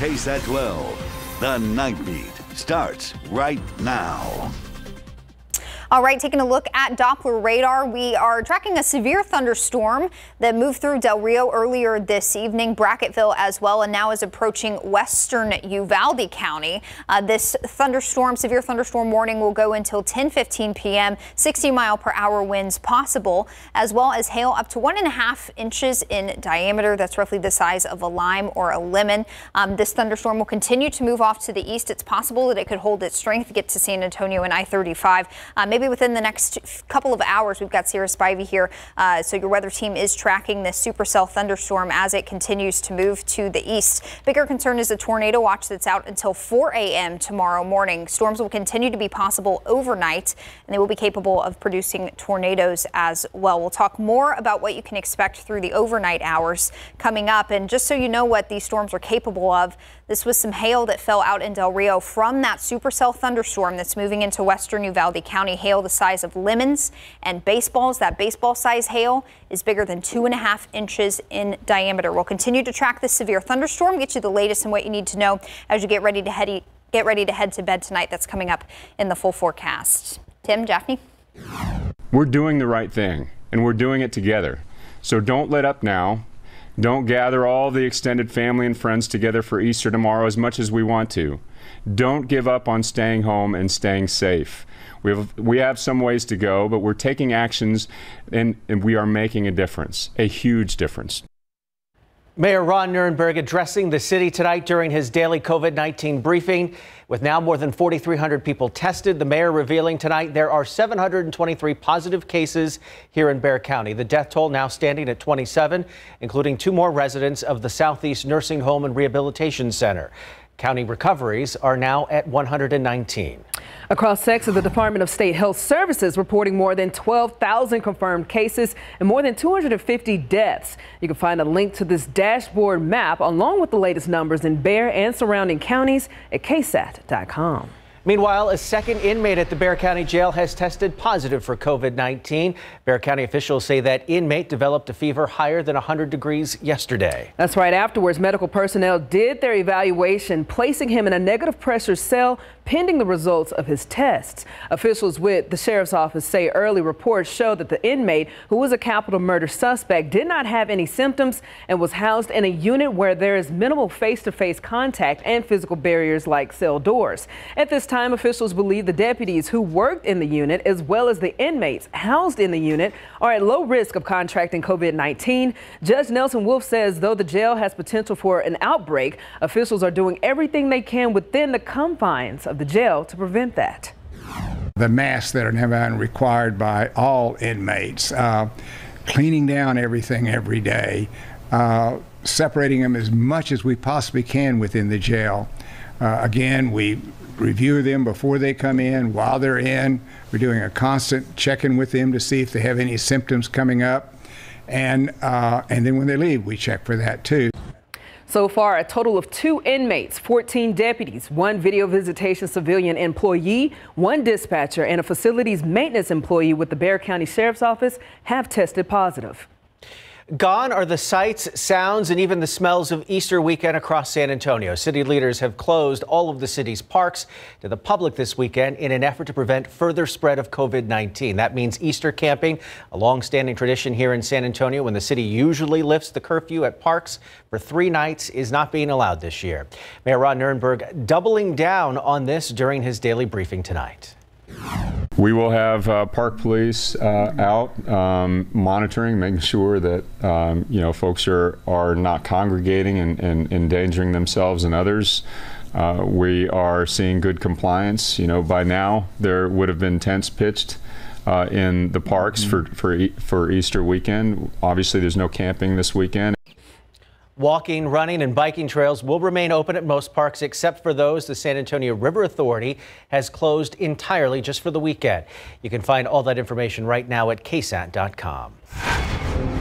KSAT 12. The Night Beat starts right now. All right, taking a look at Doppler radar, we are tracking a severe thunderstorm that moved through Del Rio earlier this evening, Brackettville as well, and now is approaching western Uvalde County. Uh, this thunderstorm, severe thunderstorm warning will go until 10:15 p.m. 60 mile per hour winds possible, as well as hail up to one and a half inches in diameter. That's roughly the size of a lime or a lemon. Um, this thunderstorm will continue to move off to the east. It's possible that it could hold its strength, get to San Antonio and I-35. Uh, maybe maybe within the next couple of hours. We've got Sarah Spivey here. Uh, so your weather team is tracking this supercell thunderstorm as it continues to move to the east. Bigger concern is a tornado watch that's out until 4 a.m. tomorrow morning. Storms will continue to be possible overnight, and they will be capable of producing tornadoes as well. We'll talk more about what you can expect through the overnight hours coming up. And just so you know what these storms are capable of, this was some hail that fell out in Del Rio from that supercell thunderstorm that's moving into western Uvalde County. Hail the size of lemons and baseballs. That baseball size hail is bigger than two and a half inches in diameter. We'll continue to track this severe thunderstorm, get you the latest and what you need to know as you get ready to head, get ready to head to bed tonight. That's coming up in the full forecast. Tim, Japhanie? We're doing the right thing, and we're doing it together. So don't let up now. Don't gather all the extended family and friends together for Easter tomorrow as much as we want to. Don't give up on staying home and staying safe. We have, we have some ways to go, but we're taking actions and, and we are making a difference, a huge difference. Mayor Ron Nirenberg addressing the city tonight during his daily COVID 19 briefing. With now more than 4,300 people tested, the mayor revealing tonight there are 723 positive cases here in Bexar County. The death toll now standing at 27, including two more residents of the Southeast Nursing Home and Rehabilitation Center. County recoveries are now at 119. Across Texas, the Department of State Health Services reporting more than 12,000 confirmed cases and more than 250 deaths. You can find a link to this dashboard map along with the latest numbers in Bexar and surrounding counties at ksat.com. Meanwhile, a second inmate at the Bexar County Jail has tested positive for COVID 19. Bexar County officials say that inmate developed a fever higher than 100 degrees yesterday. That's right. Afterwards, medical personnel did their evaluation, placing him in a negative pressure cell pending the results of his tests. Officials with the sheriff's office say early reports show that the inmate, who was a capital murder suspect, did not have any symptoms and was housed in a unit where there is minimal face to face contact and physical barriers like cell doors. At this time, officials believe the deputies who worked in the unit, as well as the inmates housed in the unit, are at low risk of contracting COVID 19. Judge Nelson Wolff says though the jail has potential for an outbreak, officials are doing everything they can within the confines of the jail to prevent that. The masks that are now required by all inmates, uh, cleaning down everything every day, uh, separating them as much as we possibly can within the jail. Uh, again, we review them before they come in, while they're in. We're doing a constant checking with them to see if they have any symptoms coming up. And, uh, and then when they leave, we check for that too. So far, a total of two inmates, 14 deputies, one video visitation civilian employee, one dispatcher, and a facilities maintenance employee with the Bexar County Sheriff's Office have tested positive. Gone are the sights, sounds, and even the smells of Easter weekend across San Antonio. City leaders have closed all of the city's parks to the public this weekend in an effort to prevent further spread of COVID 19. That means Easter camping, a long-standing tradition here in San Antonio when the city usually lifts the curfew at parks for three nights, is not being allowed this year. Mayor Ron Nirenberg doubling down on this during his daily briefing tonight. We will have uh, park police uh, out um, monitoring, making sure that um, you know folks are are not congregating and, and endangering themselves and others. Uh, we are seeing good compliance. You know, by now there would have been tents pitched. Uh, in the parks mm-hmm. for, for for Easter weekend. Obviously, there's no camping this weekend. Walking, running, and biking trails will remain open at most parks except for those the San Antonio River Authority has closed entirely just for the weekend. You can find all that information right now at ksat.com.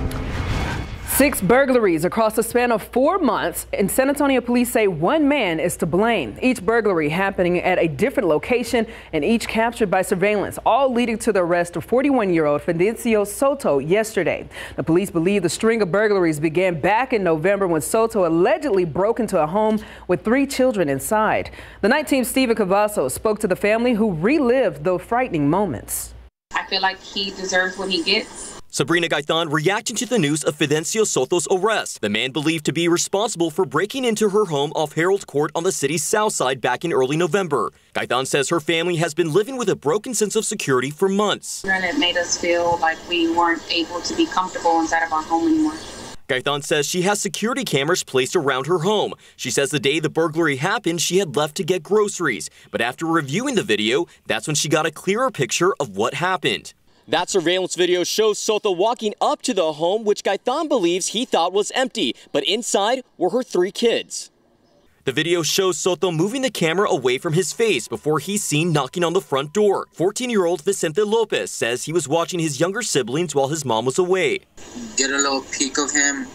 Six burglaries across the span of four months. In San Antonio, police say one man is to blame. Each burglary happening at a different location and each captured by surveillance, all leading to the arrest of 41 year old Fidencio Soto yesterday. The police believe the string of burglaries began back in November when Soto allegedly broke into a home with three children inside. The night team Stephen Cavazos spoke to the family who relived those frightening moments. I feel like he deserves what he gets. Sabrina Gaithan reacting to the news of Fidencio Soto's arrest, the man believed to be responsible for breaking into her home off Herald Court on the city's south side back in early November. Gaithan says her family has been living with a broken sense of security for months. And it made us feel like we weren't able to be comfortable inside of our home anymore. Gaithan says she has security cameras placed around her home. She says the day the burglary happened, she had left to get groceries. But after reviewing the video, that's when she got a clearer picture of what happened. That surveillance video shows Soto walking up to the home, which Gaithan believes he thought was empty, but inside were her three kids. The video shows Soto moving the camera away from his face before he's seen knocking on the front door. 14-year-old Vicente Lopez says he was watching his younger siblings while his mom was away. Get a little peek of him,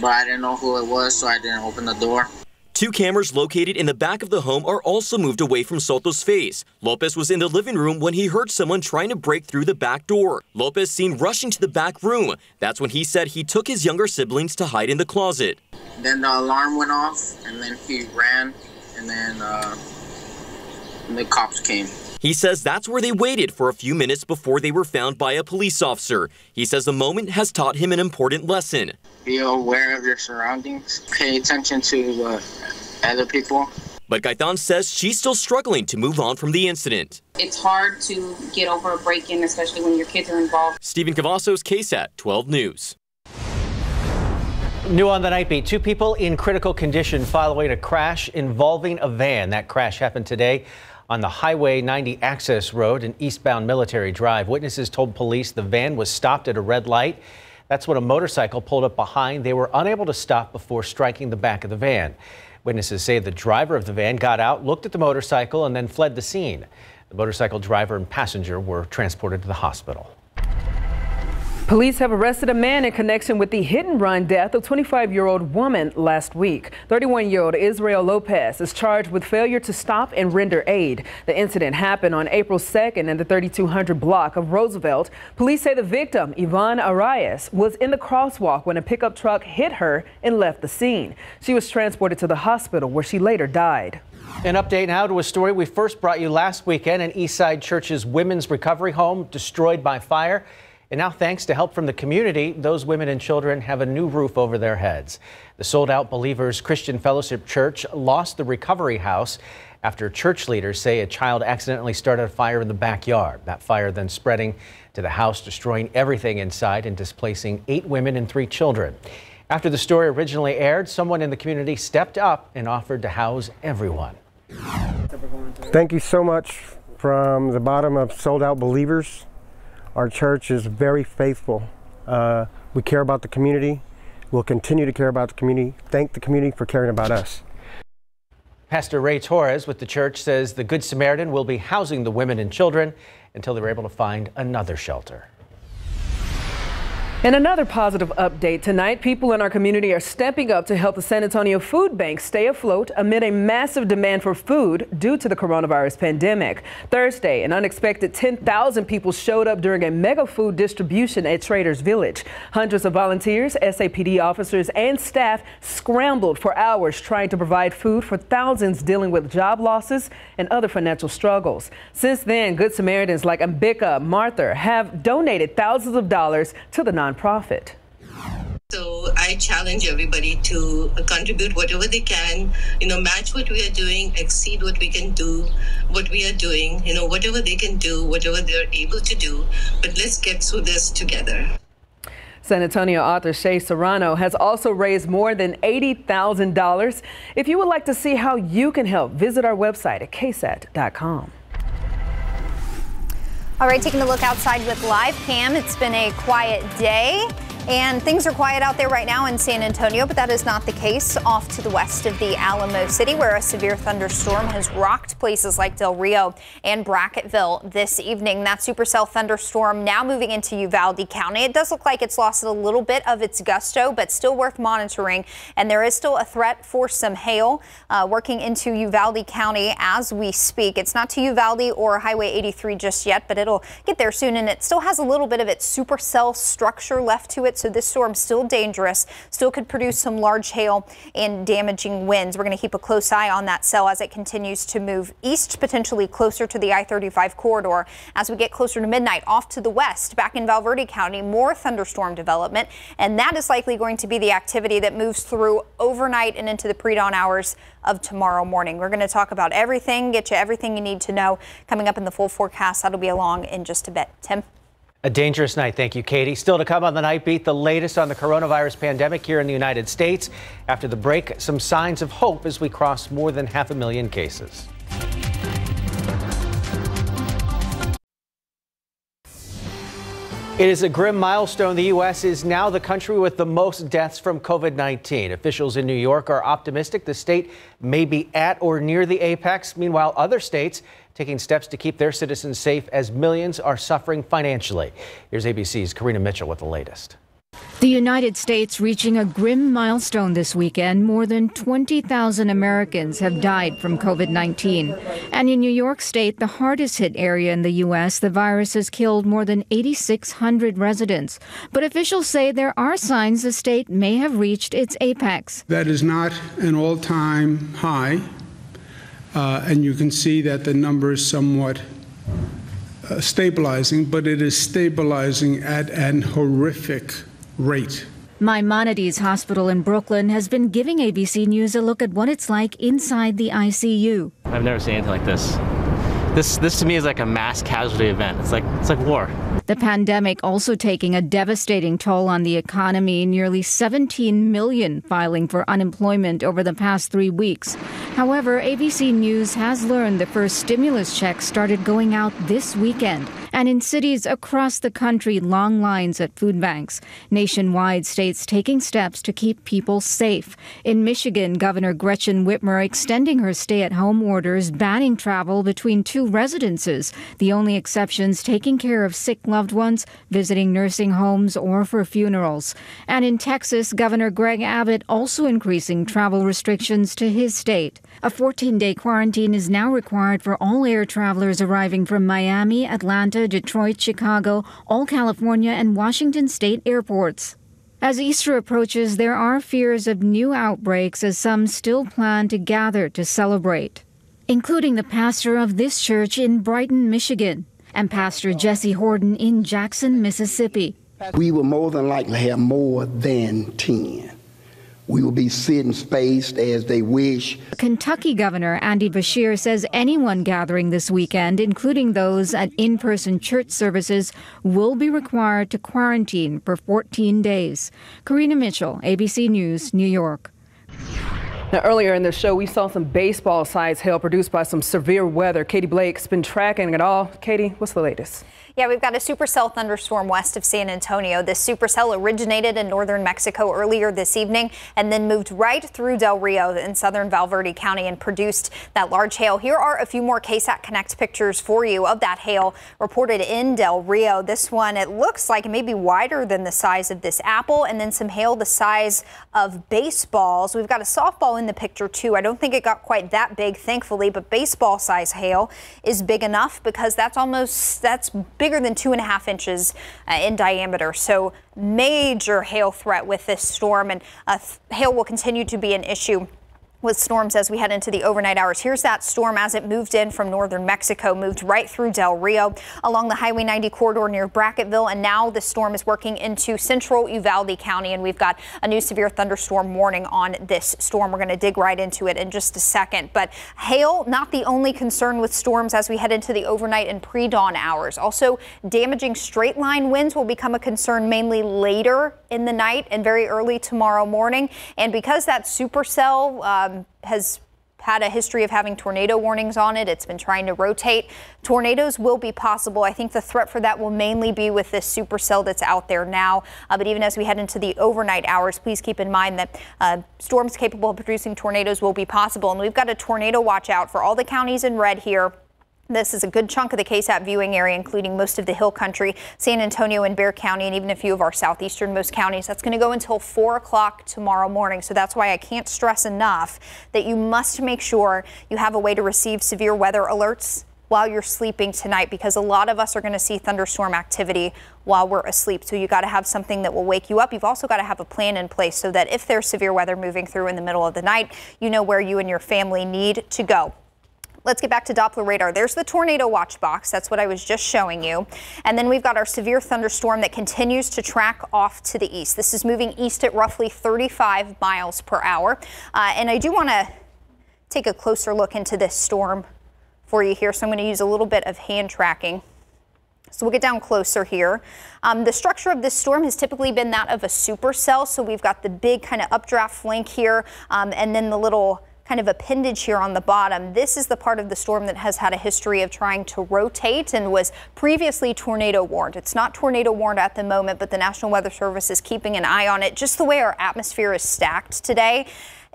but I didn't know who it was, so I didn't open the door. Two cameras located in the back of the home are also moved away from Soto's face. Lopez was in the living room when he heard someone trying to break through the back door. Lopez seen rushing to the back room. That's when he said he took his younger siblings to hide in the closet. Then the alarm went off, and then he ran, and then uh, the cops came. He says that's where they waited for a few minutes before they were found by a police officer. He says the moment has taught him an important lesson. Be aware of your surroundings. Pay attention to uh, other people. But Gaithan says she's still struggling to move on from the incident. It's hard to get over a break-in, especially when your kids are involved. Stephen Cavazos, KSAT 12 News. New on the night beat, two people in critical condition following a crash involving a van. That crash happened today on the Highway 90 access road in eastbound Military Drive. Witnesses told police the van was stopped at a red light. That's when a motorcycle pulled up behind. They were unable to stop before striking the back of the van. Witnesses say the driver of the van got out, looked at the motorcycle, and then fled the scene. The motorcycle driver and passenger were transported to the hospital. Police have arrested a man in connection with the hit and run death of 25 year old woman last week. 31 year old Israel Lopez is charged with failure to stop and render aid. The incident happened on April 2nd in the 3200 block of Roosevelt. Police say the victim, Yvonne Arias, was in the crosswalk when a pickup truck hit her and left the scene. She was transported to the hospital where she later died. An update now to a story we first brought you last weekend an Eastside Church's women's recovery home destroyed by fire. And now, thanks to help from the community, those women and children have a new roof over their heads. The sold out Believers Christian Fellowship Church lost the recovery house after church leaders say a child accidentally started a fire in the backyard. That fire then spreading to the house, destroying everything inside and displacing eight women and three children. After the story originally aired, someone in the community stepped up and offered to house everyone. Thank you so much from the bottom of Sold Out Believers. Our church is very faithful. Uh, we care about the community. We'll continue to care about the community. Thank the community for caring about us. Pastor Ray Torres with the church says the Good Samaritan will be housing the women and children until they're able to find another shelter. In another positive update tonight, people in our community are stepping up to help the San Antonio Food Bank stay afloat amid a massive demand for food due to the coronavirus pandemic. Thursday, an unexpected 10,000 people showed up during a mega food distribution at Traders Village. Hundreds of volunteers, SAPD officers, and staff scrambled for hours trying to provide food for thousands dealing with job losses and other financial struggles. Since then, Good Samaritans like Ambika Martha have donated thousands of dollars to the nonprofit nonprofit. So I challenge everybody to contribute whatever they can, you know, match what we are doing, exceed what we can do, what we are doing, you know, whatever they can do, whatever they're able to do. But let's get through this together. San Antonio author Shea Serrano has also raised more than $80,000. If you would like to see how you can help, visit our website at ksat.com. All right, taking a look outside with live cam. It's been a quiet day. And things are quiet out there right now in San Antonio, but that is not the case off to the west of the Alamo City, where a severe thunderstorm has rocked places like Del Rio and Brackettville this evening. That supercell thunderstorm now moving into Uvalde County. It does look like it's lost a little bit of its gusto, but still worth monitoring. And there is still a threat for some hail uh, working into Uvalde County as we speak. It's not to Uvalde or Highway 83 just yet, but it'll get there soon. And it still has a little bit of its supercell structure left to it so this storm still dangerous, still could produce some large hail and damaging winds. We're going to keep a close eye on that cell as it continues to move east, potentially closer to the I-35 corridor. As we get closer to midnight, off to the west, back in Val Verde County, more thunderstorm development, and that is likely going to be the activity that moves through overnight and into the pre-dawn hours of tomorrow morning. We're going to talk about everything, get you everything you need to know coming up in the full forecast. That'll be along in just a bit. Tim? A dangerous night. Thank you, Kaiti. Still to come on the night beat, the latest on the coronavirus pandemic here in the United States. After the break, some signs of hope as we cross more than half a million cases. It is a grim milestone. The U.S. is now the country with the most deaths from COVID 19. Officials in New York are optimistic the state may be at or near the apex. Meanwhile, other states taking steps to keep their citizens safe as millions are suffering financially. Here's ABC's Karina Mitchell with the latest. The United States reaching a grim milestone this weekend. More than 20,000 Americans have died from COVID 19. And in New York State, the hardest hit area in the U.S., the virus has killed more than 8,600 residents. But officials say there are signs the state may have reached its apex. That is not an all time high. Uh, and you can see that the number is somewhat uh, stabilizing, but it is stabilizing at an horrific rate. Maimonides Hospital in Brooklyn has been giving ABC News a look at what it's like inside the ICU. I've never seen anything like this. This, this to me is like a mass casualty event. It's like, it's like war. The pandemic also taking a devastating toll on the economy, nearly 17 million filing for unemployment over the past three weeks. However, ABC News has learned the first stimulus checks started going out this weekend. And in cities across the country, long lines at food banks. Nationwide, states taking steps to keep people safe. In Michigan, Governor Gretchen Whitmer extending her stay at home orders, banning travel between two residences. The only exceptions taking care of sick loved ones, visiting nursing homes, or for funerals. And in Texas, Governor Greg Abbott also increasing travel restrictions to his state. A 14 day quarantine is now required for all air travelers arriving from Miami, Atlanta, Detroit, Chicago, all California, and Washington state airports. As Easter approaches, there are fears of new outbreaks as some still plan to gather to celebrate, including the pastor of this church in Brighton, Michigan and Pastor Jesse Horton in Jackson, Mississippi. We will more than likely have more than 10. We will be sitting spaced as they wish. Kentucky Governor Andy Beshear says anyone gathering this weekend, including those at in person church services, will be required to quarantine for 14 days. Karina Mitchell, ABC News, New York. Now, earlier in the show, we saw some baseball sized hail produced by some severe weather. Kaiti Blake's been tracking it all. Kaiti, what's the latest? Yeah, we've got a supercell thunderstorm west of San Antonio. This supercell originated in northern Mexico earlier this evening and then moved right through Del Rio in southern Val Verde County and produced that large hail. Here are a few more KSAT Connect pictures for you of that hail reported in Del Rio. This one, it looks like it may be wider than the size of this apple and then some hail the size of baseballs. We've got a softball in the picture too. I don't think it got quite that big, thankfully, but baseball size hail is big enough because that's almost, that's big bigger than two and a half inches uh, in diameter. So major hail threat with this storm and uh, hail will continue to be an issue with storms as we head into the overnight hours. Here's that storm as it moved in from northern Mexico, moved right through Del Rio along the Highway 90 corridor near Brackettville. And now the storm is working into central Uvalde County. And we've got a new severe thunderstorm warning on this storm. We're going to dig right into it in just a second. But hail, not the only concern with storms as we head into the overnight and pre dawn hours. Also, damaging straight line winds will become a concern mainly later in the night and very early tomorrow morning. And because that supercell um, has had a history of having tornado warnings on it. It's been trying to rotate. Tornadoes will be possible. I think the threat for that will mainly be with this supercell that's out there now. Uh, but even as we head into the overnight hours, please keep in mind that uh, storms capable of producing tornadoes will be possible. And we've got a tornado watch out for all the counties in red here. This is a good chunk of the KSAT viewing area, including most of the hill country, San Antonio and Bexar County, and even a few of our southeasternmost counties. That's going to go until 4 o'clock tomorrow morning. So that's why I can't stress enough that you must make sure you have a way to receive severe weather alerts while you're sleeping tonight because a lot of us are going to see thunderstorm activity while we're asleep. So you got to have something that will wake you up. You've also got to have a plan in place so that if there's severe weather moving through in the middle of the night, you know where you and your family need to go. Let's get back to Doppler radar. There's the tornado watch box. That's what I was just showing you. And then we've got our severe thunderstorm that continues to track off to the east. This is moving east at roughly 35 miles per hour. Uh, and I do want to take a closer look into this storm for you here. So I'm going to use a little bit of hand tracking. So we'll get down closer here. Um, the structure of this storm has typically been that of a supercell. So we've got the big kind of updraft flank here um, and then the little kind of appendage here on the bottom. This is the part of the storm that has had a history of trying to rotate and was previously tornado warned. It's not tornado warned at the moment, but the National Weather Service is keeping an eye on it. Just the way our atmosphere is stacked today,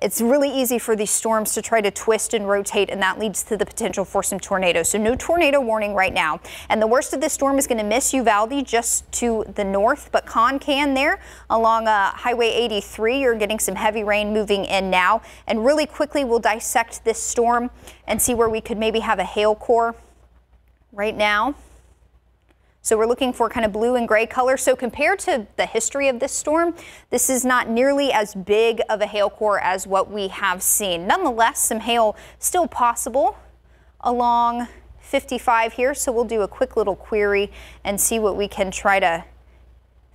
it's really easy for these storms to try to twist and rotate, and that leads to the potential for some tornadoes. So no tornado warning right now. And the worst of this storm is going to miss Uvalde just to the north, but Concan there along uh, Highway 83. You're getting some heavy rain moving in now. And really quickly, we'll dissect this storm and see where we could maybe have a hail core right now. So we're looking for kind of blue and gray color. So compared to the history of this storm, this is not nearly as big of a hail core as what we have seen. Nonetheless, some hail still possible along 55 here. So we'll do a quick little query and see what we can try to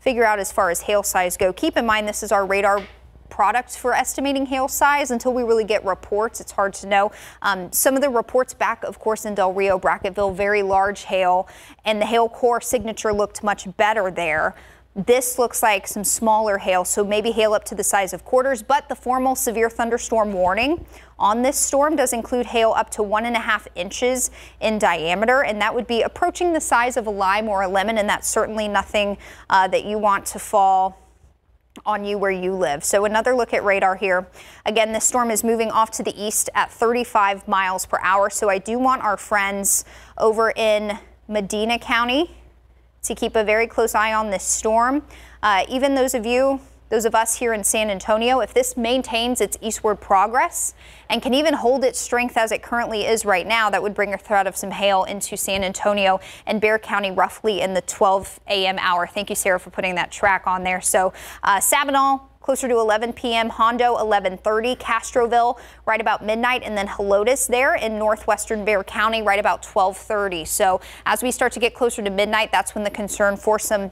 figure out as far as hail size go. Keep in mind this is our radar product for estimating hail size until we really get reports. It's hard to know. Um, some of the reports back, of course, in Del Rio, Brackettville, very large hail, and the hail core signature looked much better there. This looks like some smaller hail, so maybe hail up to the size of quarters, but the formal severe thunderstorm warning on this storm does include hail up to one and a half inches in diameter, and that would be approaching the size of a lime or a lemon, and that's certainly nothing uh, that you want to fall on you where you live. So another look at radar here. Again, this storm is moving off to the east at 35 miles per hour. So I do want our friends over in Medina County to keep a very close eye on this storm. Uh, even those of you those of us here in San Antonio, if this maintains its eastward progress and can even hold its strength as it currently is right now, that would bring a threat of some hail into San Antonio and Bexar County roughly in the 12 a.m. hour. Thank you, Sarah, for putting that track on there. So, uh, Sabinal, closer to 11 p.m. Hondo 1130, Castroville right about midnight, and then Helotes there in northwestern Bexar County right about 1230. So as we start to get closer to midnight, that's when the concern for some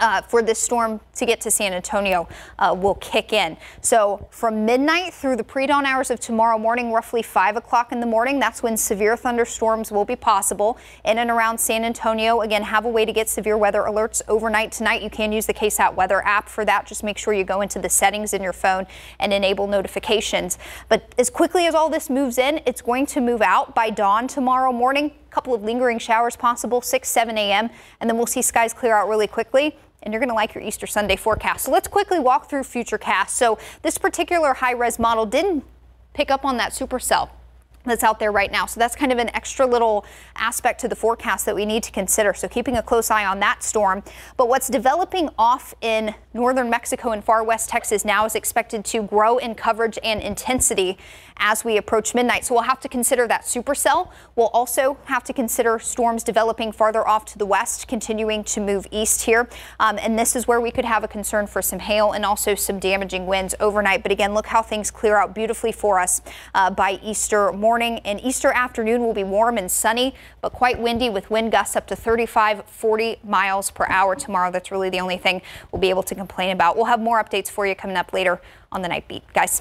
uh, for this storm to get to San Antonio uh, will kick in. So from midnight through the pre-dawn hours of tomorrow morning, roughly 5 o'clock in the morning, that's when severe thunderstorms will be possible in and around San Antonio. Again, have a way to get severe weather alerts overnight tonight. You can use the KSAT weather app for that. Just make sure you go into the settings in your phone and enable notifications. But as quickly as all this moves in, it's going to move out by dawn tomorrow morning A couple of lingering showers possible 6 7 a.m and then we'll see skies clear out really quickly and you're going to like your Easter Sunday forecast. So let's quickly walk through Futurecast. So this particular high-res model didn't pick up on that supercell that's out there right now. So that's kind of an extra little aspect to the forecast that we need to consider. So keeping a close eye on that storm. But what's developing off in northern Mexico and far west Texas now is expected to grow in coverage and intensity as we approach midnight. So we'll have to consider that supercell. We'll also have to consider storms developing farther off to the west, continuing to move east here. Um, and this is where we could have a concern for some hail and also some damaging winds overnight. But again, look how things clear out beautifully for us uh, by Easter morning morning and Easter afternoon will be warm and sunny, but quite windy with wind gusts up to 35, 40 miles per hour tomorrow. That's really the only thing we'll be able to complain about. We'll have more updates for you coming up later on the night beat. Guys.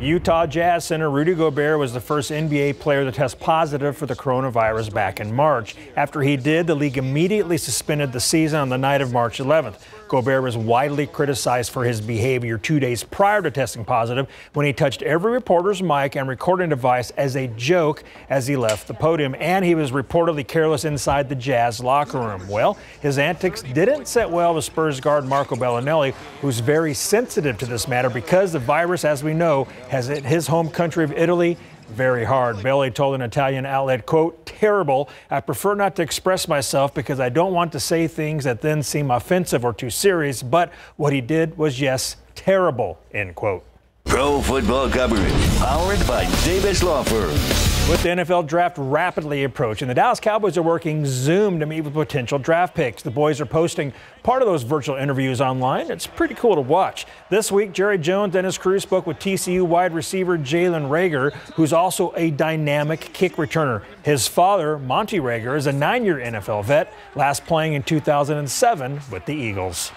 Utah Jazz center Rudy Gobert was the first NBA player to test positive for the coronavirus back in March. After he did, the league immediately suspended the season on the night of March 11th. Gobert was widely criticized for his behavior two days prior to testing positive when he touched every reporter's mic and recording device as a joke as he left the podium. And he was reportedly careless inside the Jazz locker room. Well, his antics didn't set well with Spurs guard Marco Belinelli, who's very sensitive to this matter because the virus, as we know, has hit his home country of Italy very hard. Bailey told an Italian outlet, quote, terrible. I prefer not to express myself because I don't want to say things that then seem offensive or too serious, but what he did was, yes, terrible, end quote. Pro football coverage powered by Davis Law Firm. With the NFL draft rapidly approaching, the Dallas Cowboys are working Zoom to meet with potential draft picks. The boys are posting part of those virtual interviews online. It's pretty cool to watch. This week, Jerry Jones and his crew spoke with TCU wide receiver Jalen Reagor, who's also a dynamic kick returner. His father, Monty Reagor, is a nine year NFL vet, last playing in 2007 with the Eagles.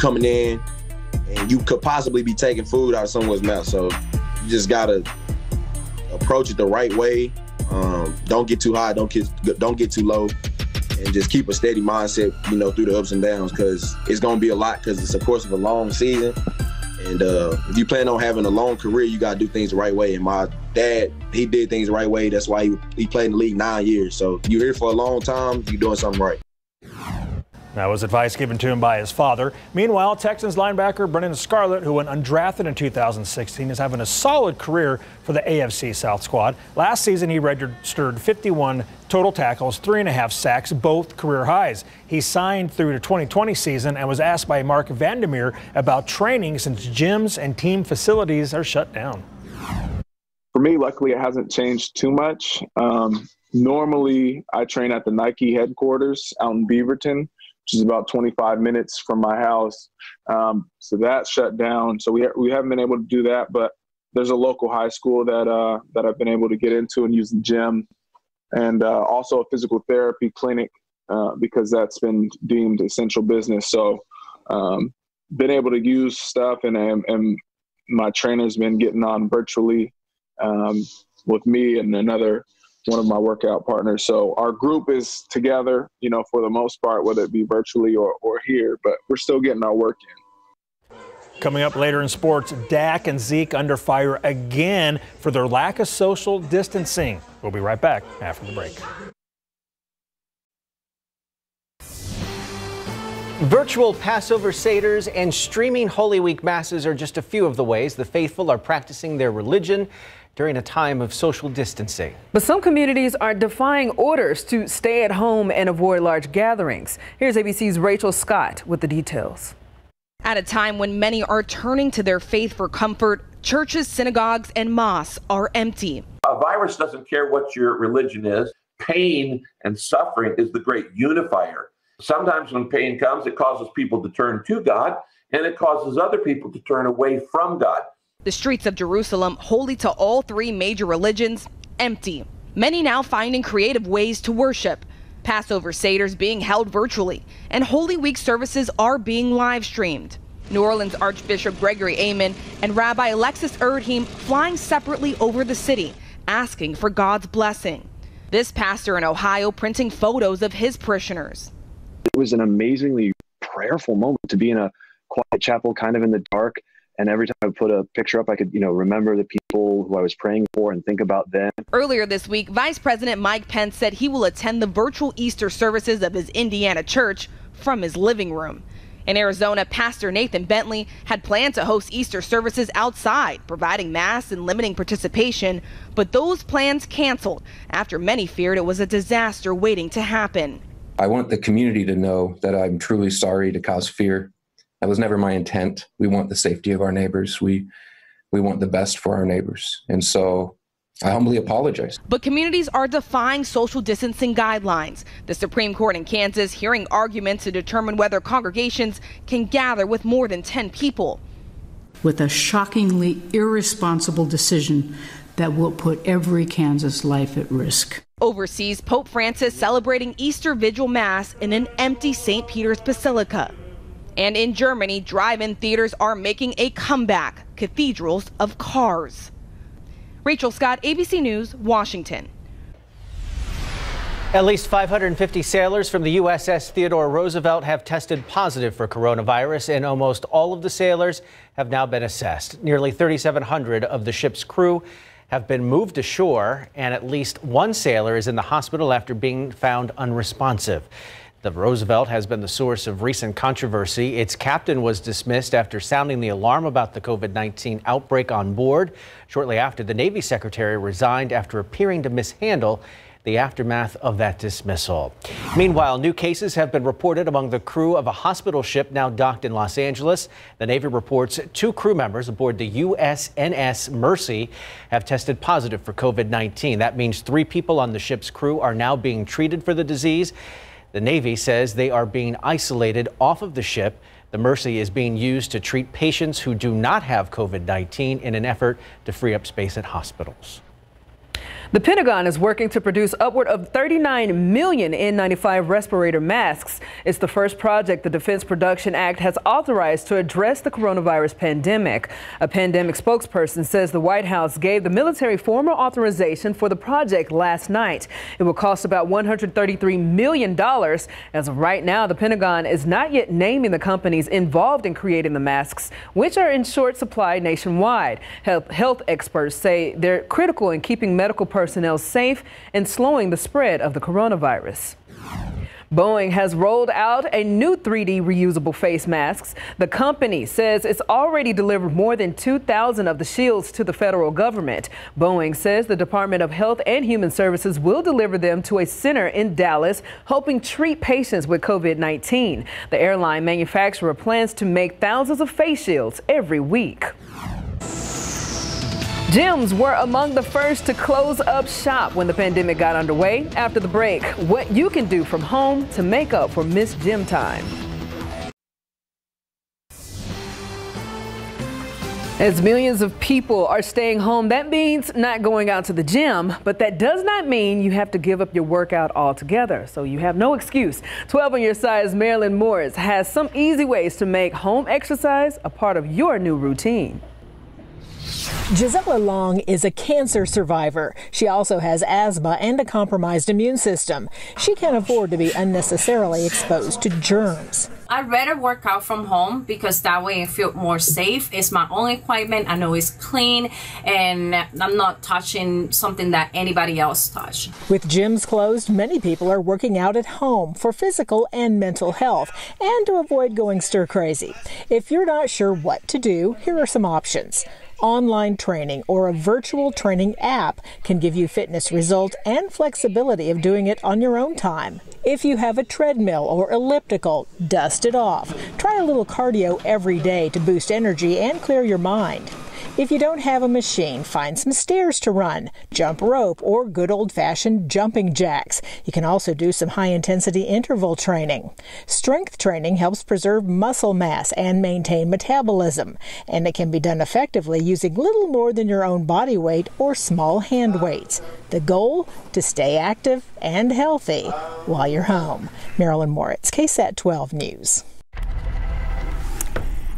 Coming in, and you could possibly be taking food out of someone's mouth. So you just gotta approach it the right way. Um, don't get too high, don't get don't get too low, and just keep a steady mindset. You know, through the ups and downs, because it's gonna be a lot. Because it's of course of a long season, and uh, if you plan on having a long career, you gotta do things the right way. And my dad, he did things the right way. That's why he, he played in the league nine years. So you're here for a long time. You're doing something right. That was advice given to him by his father. Meanwhile, Texans linebacker Brennan Scarlett, who went undrafted in 2016, is having a solid career for the AFC South squad. Last season, he registered 51 total tackles, three and a half sacks, both career highs. He signed through the 2020 season and was asked by Mark Vandermeer about training since gyms and team facilities are shut down. For me, luckily, it hasn't changed too much. Um, normally, I train at the Nike headquarters out in Beaverton which is about 25 minutes from my house. Um, so that shut down. So we ha- we haven't been able to do that, but there's a local high school that uh, that I've been able to get into and use the gym, and uh, also a physical therapy clinic uh, because that's been deemed essential business. So um, been able to use stuff, and and my trainer's been getting on virtually um, with me and another one of my workout partners. So our group is together, you know, for the most part, whether it be virtually or, or here, but we're still getting our work in. Coming up later in sports, Dak and Zeke under fire again for their lack of social distancing. We'll be right back after the break. Virtual Passover Seders and streaming Holy Week Masses are just a few of the ways the faithful are practicing their religion during a time of social distancing. But some communities are defying orders to stay at home and avoid large gatherings. Here's ABC's Rachel Scott with the details. At a time when many are turning to their faith for comfort, churches, synagogues, and mosques are empty. A virus doesn't care what your religion is. Pain and suffering is the great unifier. Sometimes when pain comes, it causes people to turn to God, and it causes other people to turn away from God. The streets of Jerusalem, holy to all three major religions, empty. Many now finding creative ways to worship. Passover Seder's being held virtually, and Holy Week services are being live streamed. New Orleans Archbishop Gregory Aymond and Rabbi Alexis Erdheim flying separately over the city, asking for God's blessing. This pastor in Ohio printing photos of his parishioners. It was an amazingly prayerful moment to be in a quiet chapel, kind of in the dark, and every time I put a picture up, I could, you know, remember the people who I was praying for and think about them. Earlier this week, Vice President Mike Pence said he will attend the virtual Easter services of his Indiana church from his living room. In Arizona, Pastor Nathan Bentley had planned to host Easter services outside, providing mass and limiting participation, but those plans canceled after many feared it was a disaster waiting to happen. I want the community to know that I'm truly sorry to cause fear that was never my intent. We want the safety of our neighbors. We we want the best for our neighbors. And so I humbly apologize. But communities are defying social distancing guidelines. The Supreme Court in Kansas hearing arguments to determine whether congregations can gather with more than 10 people. With a shockingly irresponsible decision that will put every Kansas life at risk. Overseas, Pope Francis celebrating Easter Vigil Mass in an empty St. Peter's Basilica. And in Germany, drive in theaters are making a comeback cathedrals of cars. Rachel Scott, ABC News, Washington. At least 550 sailors from the USS Theodore Roosevelt have tested positive for coronavirus, and almost all of the sailors have now been assessed. Nearly 3,700 of the ship's crew have been moved ashore, and at least one sailor is in the hospital after being found unresponsive. The Roosevelt has been the source of recent controversy. Its captain was dismissed after sounding the alarm about the COVID 19 outbreak on board. Shortly after, the Navy Secretary resigned after appearing to mishandle the aftermath of that dismissal. Meanwhile, new cases have been reported among the crew of a hospital ship now docked in Los Angeles. The Navy reports two crew members aboard the USNS Mercy have tested positive for COVID 19. That means three people on the ship's crew are now being treated for the disease. The Navy says they are being isolated off of the ship. The Mercy is being used to treat patients who do not have COVID 19 in an effort to free up space at hospitals. The Pentagon is working to produce upward of 39 million N95 respirator masks. It's the first project the Defense Production Act has authorized to address the coronavirus pandemic. A pandemic spokesperson says the White House gave the military formal authorization for the project last night. It will cost about $133 million. As of right now, the Pentagon is not yet naming the companies involved in creating the masks, which are in short supply nationwide. Health, health experts say they're critical in keeping medical personnel personnel safe and slowing the spread of the coronavirus. Boeing has rolled out a new 3D reusable face masks. The company says it's already delivered more than 2,000 of the shields to the federal government. Boeing says the Department of Health and Human Services will deliver them to a center in Dallas, hoping treat patients with COVID-19. The airline manufacturer plans to make thousands of face shields every week. Gyms were among the first to close up shop when the pandemic got underway. After the break, what you can do from home to make up for missed gym time. As millions of people are staying home, that means not going out to the gym, but that does not mean you have to give up your workout altogether. So you have no excuse. 12 on your side's Marilyn Moritz has some easy ways to make home exercise a part of your new routine. Gisela Long is a cancer survivor. She also has asthma and a compromised immune system. She can't afford to be unnecessarily exposed to germs. I'd rather work out from home because that way I feel more safe. It's my own equipment. I know it's clean and I'm not touching something that anybody else touched. With gyms closed, many people are working out at home for physical and mental health and to avoid going stir crazy. If you're not sure what to do, here are some options online training or a virtual training app can give you fitness results and flexibility of doing it on your own time. If you have a treadmill or elliptical, dust it off. Try a little cardio every day to boost energy and clear your mind. If you don't have a machine, find some stairs to run, jump rope, or good old fashioned jumping jacks. You can also do some high intensity interval training. Strength training helps preserve muscle mass and maintain metabolism, and it can be done effectively using little more than your own body weight or small hand weights. The goal? To stay active and healthy while you're home. Marilyn Moritz, KSAT 12 News.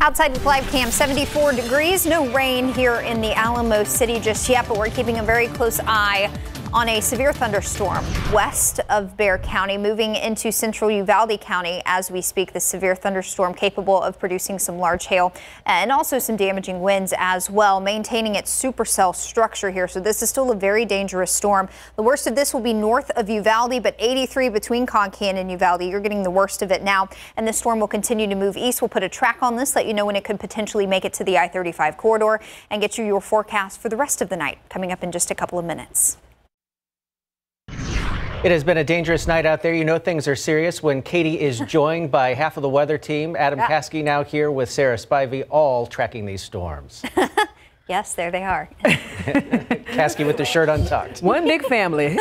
Outside with live cam, 74 degrees. No rain here in the Alamo City just yet, but we're keeping a very close eye on a severe thunderstorm west of Bexar County, moving into central Uvalde County as we speak. The severe thunderstorm capable of producing some large hail and also some damaging winds as well, maintaining its supercell structure here. So this is still a very dangerous storm. The worst of this will be north of Uvalde, but 83 between Concan and Uvalde. You're getting the worst of it now, and the storm will continue to move east. We'll put a track on this, let you know when it could potentially make it to the I-35 corridor, and get you your forecast for the rest of the night coming up in just a couple of minutes. It has been a dangerous night out there. You know things are serious when Kaiti is joined by half of the weather team. Adam yeah. Caskey now here with Sarah Spivey, all tracking these storms. Yes, there they are. Caskey with the shirt untucked. One big family.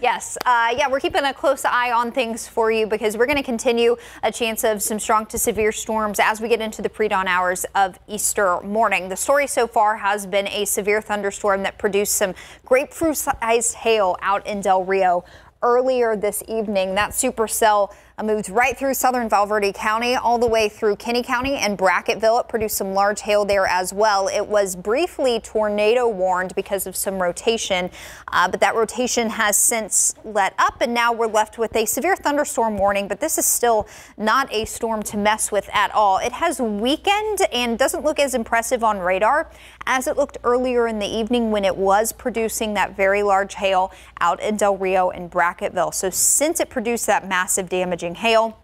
yes. Uh, yeah, we're keeping a close eye on things for you because we're going to continue a chance of some strong to severe storms as we get into the pre-dawn hours of Easter morning. The story so far has been a severe thunderstorm that produced some grapefruit-sized hail out in Del Rio earlier this evening. That supercell uh, moved right through southern Val Verde County, all the way through Kinney County and Brackettville. It produced some large hail there as well. It was briefly tornado warned because of some rotation, uh, but that rotation has since let up, and now we're left with a severe thunderstorm warning. But this is still not a storm to mess with at all. It has weakened and doesn't look as impressive on radar as it looked earlier in the evening when it was producing that very large hail out in Del Rio and Brackettville. So since it produced that massive damaging hail,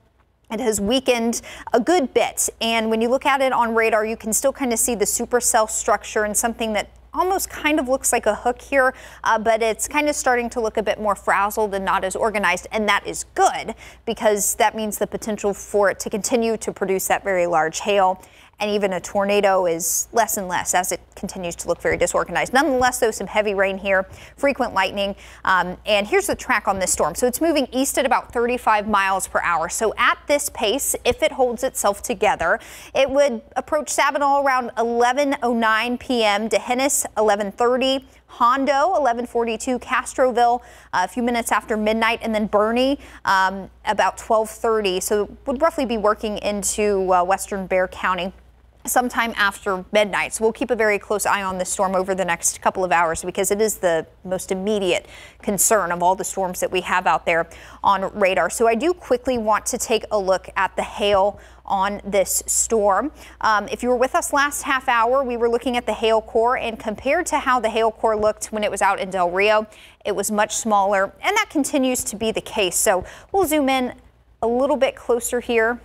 it has weakened a good bit. And when you look at it on radar, you can still kind of see the supercell structure and something that almost kind of looks like a hook here, uh, but it's kind of starting to look a bit more frazzled and not as organized. And that is good because that means the potential for it to continue to produce that very large hail and even a tornado is less and less as it continues to look very disorganized. Nonetheless, though, some heavy rain here, frequent lightning. Um, and here's the track on this storm. So it's moving east at about 35 miles per hour. So at this pace, if it holds itself together, it would approach Sabinal around 11.09 p.m., D'Hanis 11.30, Hondo 1142, Castroville uh, a few minutes after midnight, and then Boerne um, about 1230. So would roughly be working into uh, western Bexar County sometime after midnight. So we'll keep a very close eye on this storm over the next couple of hours because it is the most immediate concern of all the storms that we have out there on radar. So I do quickly want to take a look at the hail on this storm. Um, if you were with us last half hour, we were looking at the hail core and compared to how the hail core looked when it was out in Del Rio, it was much smaller and that continues to be the case. So we'll zoom in a little bit closer here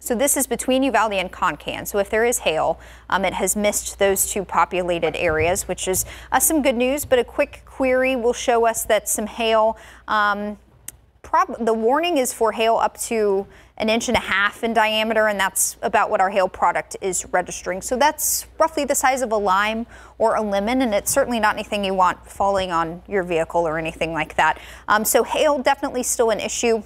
so this is between Uvalde and Concan. So if there is hail, um, it has missed those two populated areas, which is uh, some good news. But a quick query will show us that some hail, um, the warning is for hail up to an inch and a half in diameter, and that's about what our hail product is registering. So that's roughly the size of a lime or a lemon, and it's certainly not anything you want falling on your vehicle or anything like that. Um, so hail definitely still an issue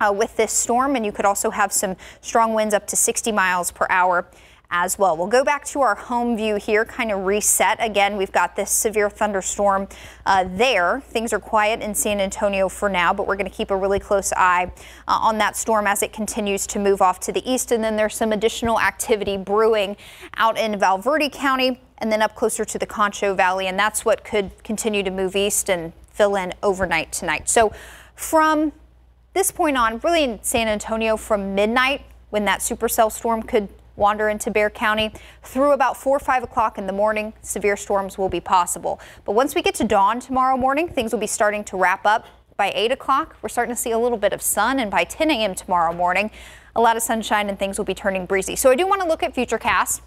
uh, with this storm, and you could also have some strong winds up to 60 miles per hour as well. We'll go back to our home view here, kind of reset. Again, we've got this severe thunderstorm uh, there. Things are quiet in San Antonio for now, but we're going to keep a really close eye uh, on that storm as it continues to move off to the east. And then there's some additional activity brewing out in Val Verde County and then up closer to the Concho Valley. And that's what could continue to move east and fill in overnight tonight. So from this point on, really in San Antonio from midnight when that supercell storm could wander into Bexar County through about 4 or 5 o'clock in the morning, severe storms will be possible. But once we get to dawn tomorrow morning, things will be starting to wrap up. By 8 o'clock, we're starting to see a little bit of sun, and by 10 a.m. tomorrow morning, a lot of sunshine and things will be turning breezy. So I do want to look at Futurecast.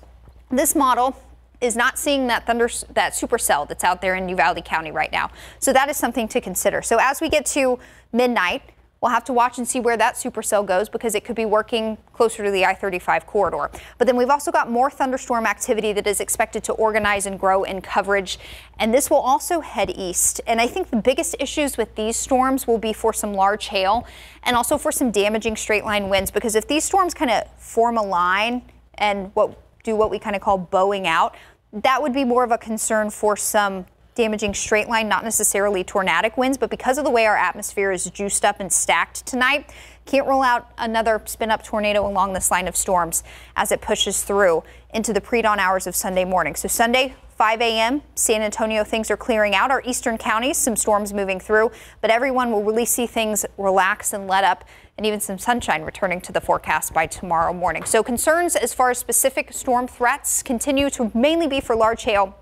This model is not seeing that thunder that supercell that's out there in Uvalde County right now. So that is something to consider. So as we get to midnight, We'll have to watch and see where that supercell goes because it could be working closer to the I-35 corridor. But then we've also got more thunderstorm activity that is expected to organize and grow in coverage. And this will also head east. And I think the biggest issues with these storms will be for some large hail and also for some damaging straight line winds because if these storms kind of form a line and what do what we kind of call bowing out, that would be more of a concern for some damaging straight line, not necessarily tornadic winds, but because of the way our atmosphere is juiced up and stacked tonight, can't rule out another spin up tornado along this line of storms as it pushes through into the pre dawn hours of Sunday morning. So Sunday, 5 a.m. San Antonio, things are clearing out. Our eastern counties, some storms moving through, but everyone will really see things relax and let up and even some sunshine returning to the forecast by tomorrow morning. So concerns as far as specific storm threats continue to mainly be for large hail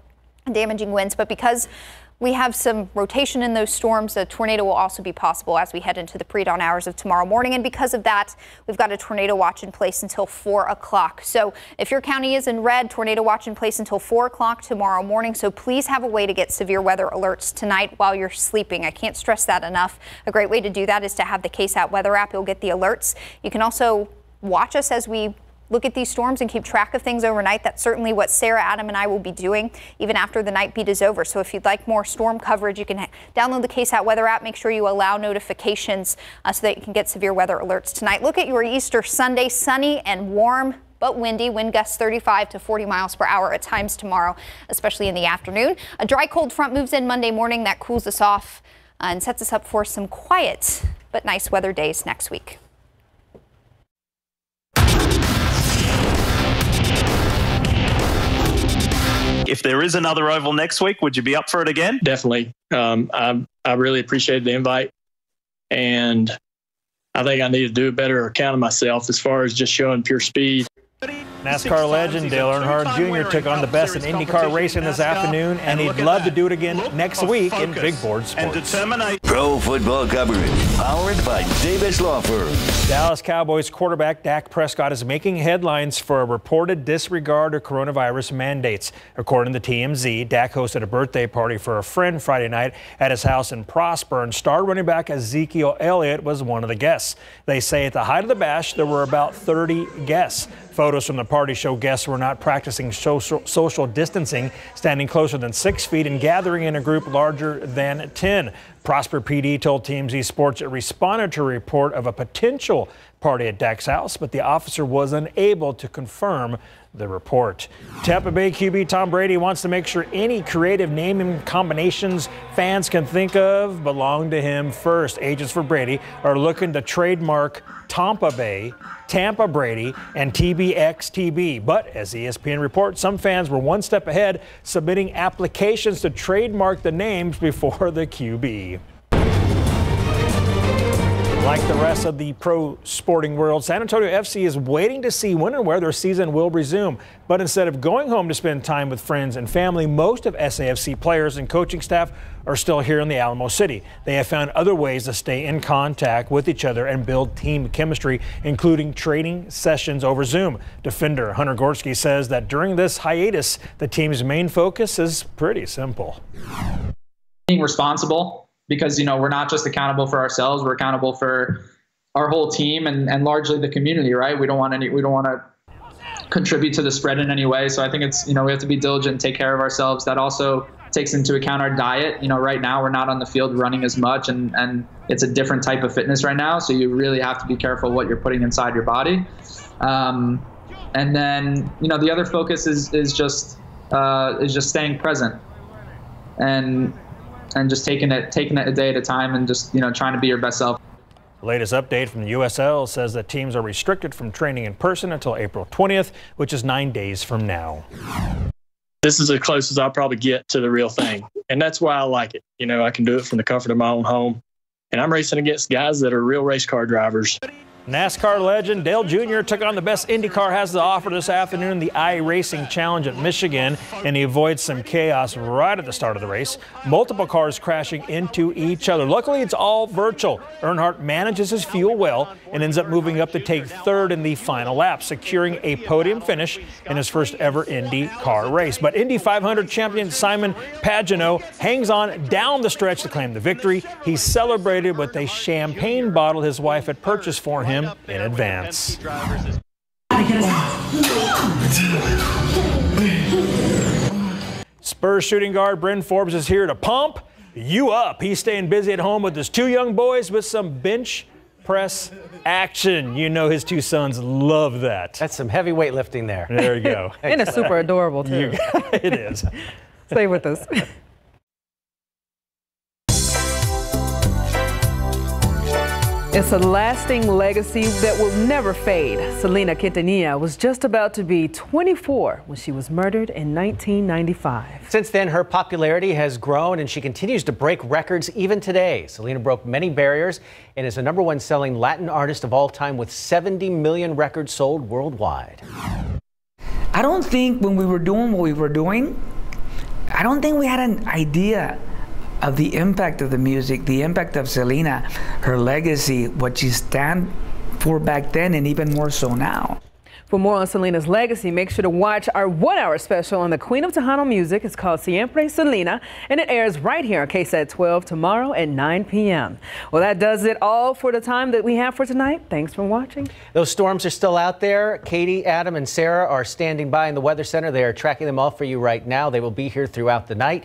damaging winds, but because we have some rotation in those storms. A tornado will also be possible as we head into the pre-dawn hours of tomorrow morning. And because of that, we've got a tornado watch in place until 4 o'clock. So if your county is in red, tornado watch in place until 4 o'clock tomorrow morning. So please have a way to get severe weather alerts tonight while you're sleeping. I can't stress that enough. A great way to do that is to have the KSAT weather app. You'll get the alerts. You can also watch us as we look at these storms and keep track of things overnight. That's certainly what Sarah, Adam, and I will be doing even after the Nightbeat is over. So if you'd like more storm coverage, you can download the KSAT weather app. Make sure you allow notifications uh, so that you can get severe weather alerts tonight. Look at your Easter Sunday, sunny and warm but windy. Wind gusts 35 to 40 miles per hour at times tomorrow, especially in the afternoon. A dry cold front moves in Monday morning that cools us off uh, and sets us up for some quiet but nice weather days next week. If there is another oval next week, would you be up for it again? Definitely. Um, I, I really appreciate the invite. And I think I need to do a better account of myself as far as just showing pure speed. NASCAR legend Dale Earnhardt Jr. took on the best in IndyCar racing this afternoon, and he'd love to do it again next week in Big Board Sports. Pro football coverage powered by Davis Law Firm. Dallas Cowboys quarterback Dak Prescott is making headlines for a reported disregard of coronavirus mandates. According to TMZ, Dak hosted a birthday party for a friend Friday night at his house in Prosper, and star running back Ezekiel Elliott was one of the guests. They say at the height of the bash, there were about 30 guests. Photos from the party show guests were not practicing social, social distancing, standing closer than six feet and gathering in a group larger than 10. Prosper PD told TMZ Sports it responded to a report of a potential party at Dak's house, but the officer was unable to confirm the report. Tampa Bay QB Tom Brady wants to make sure any creative naming combinations fans can think of belong to him first. Agents for Brady are looking to trademark Tompa Bay, Tampa Brady, and TBXTB. But as ESPN reports, some fans were one step ahead, submitting applications to trademark the names before the QB. Like the rest of the pro sporting world, San Antonio FC is waiting to see when and where their season will resume. But instead of going home to spend time with friends and family, most of SAFC players and coaching staff are still here in the Alamo City. They have found other ways to stay in contact with each other and build team chemistry, including training sessions over Zoom. Defender Hunter Gorskie says that during this hiatus, the team's main focus is pretty simple. Being responsible because you know we're not just accountable for ourselves we're accountable for our whole team and, and largely the community right? We don't want any we don't want to contribute to the spread in any way. So i think it's you know we have to be diligent take care of ourselves. That also takes into account our diet. You know right now we're not on the field running as much and and it's a different type of fitness right now. So you really have to be careful what you're putting inside your body. Um, and then you know the other focus is is just uh, is just staying present. And and just taking it taking it a day at a time and just you know trying to be your best self. The latest update from the USL says that teams are restricted from training in person until April 20th, which is nine days from now. This is as close as I'll probably get to the real thing, and that's why I like it. You know, I can do it from the comfort of my own home, and I'm racing against guys that are real race car drivers. NASCAR legend Dale Jr. took on the best IndyCar has to offer this afternoon, the iRacing Challenge at Michigan, and he avoids some chaos right at the start of the race. Multiple cars crashing into each other. Luckily, it's all virtual. Earnhardt manages his fuel well and ends up moving up to take third in the final lap, securing a podium finish in his first ever Indy car race. But Indy 500 champion Simon Pagenaud hangs on down the stretch to claim the victory. He celebrated with a champagne bottle his wife had purchased for him in advance. Spurs shooting guard Bryn Forbes is here to pump you up. He's staying busy at home with his two young boys with some bench press action. You know his two sons love that. That's some heavy weightlifting there. There you go. and it's super adorable too. You, it is. Stay with us. It's a lasting legacy that will never fade. Selena Quintanilla was just about to be 24 when she was murdered in 1995. Since then, her popularity has grown and she continues to break records even today. Selena broke many barriers and is the number one selling Latin artist of all time with 70 million records sold worldwide. I don't think when we were doing what we were doing, I don't think we had an idea of the impact of the music, the impact of Selena, her legacy, what she stand for back then, and even more so now. For more on Selena's legacy, make sure to watch our one-hour special on the Queen of Tejano music. It's called Siempre Selena, and it airs right here on KSAT 12 tomorrow at 9 p.m. Well, that does it all for the time that we have for tonight. Thanks for watching. Those storms are still out there. Kaiti, Adam, and Sarah are standing by in the Weather Center. They are tracking them all for you right now. They will be here throughout the night.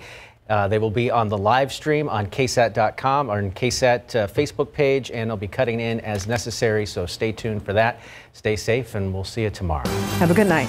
Uh, they will be on the live stream on ksat.com or on KSAT uh, Facebook page, and they'll be cutting in as necessary. So stay tuned for that. Stay safe, and we'll see you tomorrow. Have a good night.